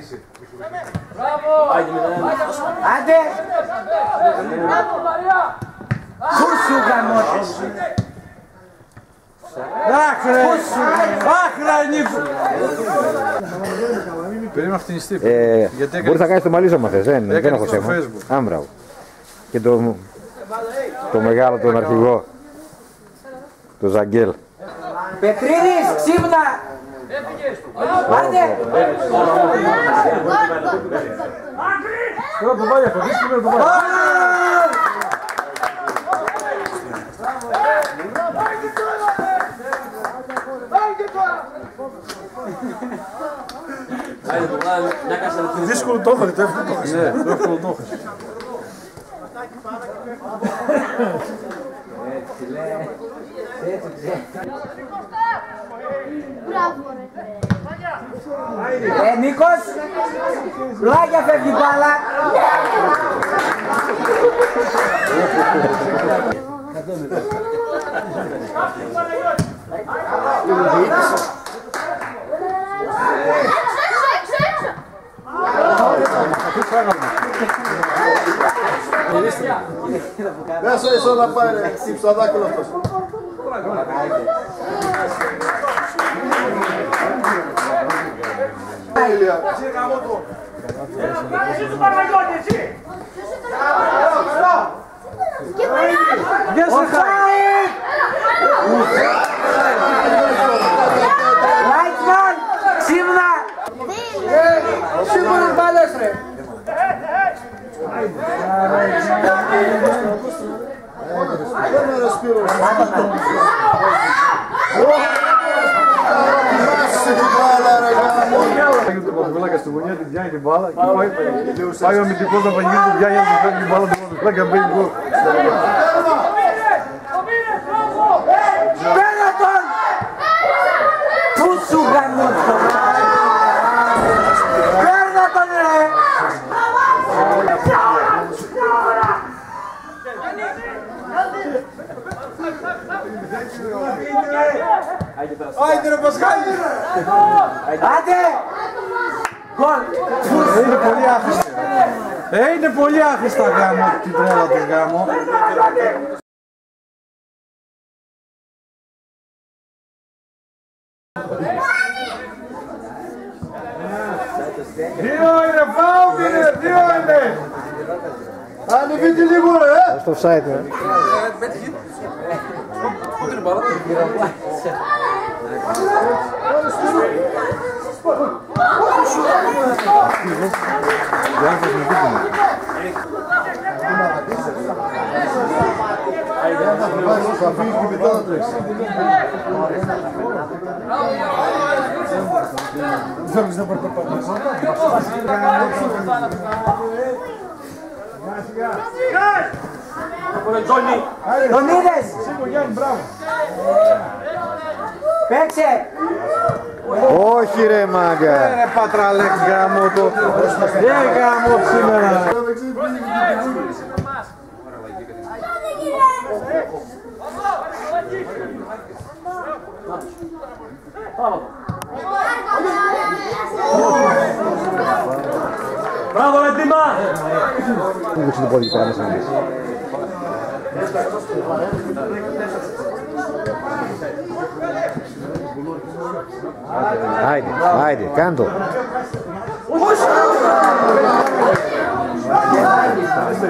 κερδίσει. Μπράβο! Άντε! Μπράβο, Μαρία! Χούσου γαμώτες! Άχρε! Άχρε νύφου! Περίμενα αυτήν την ε, Γιατί Μπορείς να κάνεις το μαλλί άμα θες, δεν έχω θέμα. Άμπραβο. Και το, το μεγάλο, τον ε, αρχηγό, το Ζαγγέλ. Πετρίδης, ξύπνα! Άντε! Τώρα το βάλει αυτό, δύσκολο να το βάλει. Δύσκολο το έφερε, το εύκολο το έχασε. Ναι, το εύκολο το έχασε. Μπράβο, ρε. Ε, Νίκος! Πλάγια φεύγει η μπάλα! Έξω, έξω, έξω, έξω. Μέσα είσαι να πάει ρε, χτύψε το δάκρυο αυτός. Και περνάει. Offside! Λάιτσμαν! Ξύπνα! Σίγουρα μπάλες ρε! Δεν ρε Σπύρο. Μάσε την μπάλα ρε γάμο. Άγιο το ποδοσφαιράκι στη γωνία, την πιάνει την μπάλα και πάει, πάει ο αμυντικός να πανηγύρει, την πιάνει, να παίρνει την μπάλα του ποδοσφαιράκι και μπαίνει γκολ. Πέρα είναι πολύ άχρηστα. Ε, είναι πολύ άχρηστα γάμο, την τρέλα της γάμο. Δύο είναι, φάουλ είναι, δύο είναι. Ανεβείτε λίγο ρε. Στο offside, ε. Θα φύγει και μετά να τρέξει. Θέλεις να πρωτοπατήσεις. Τον είδες! Σήκω Γιάννη, μπράβο. Παίξε! Όχι ρε μάγκα. Ε, πατραλέξ γάμο το. Ε, γάμο σήμερα. Μπράβο, έτοιμα! Μου δείξει το πόδι και πέρα μέσα να μπεις. Άιντε, Haydi, haydi, Kando. Haydi, haydi.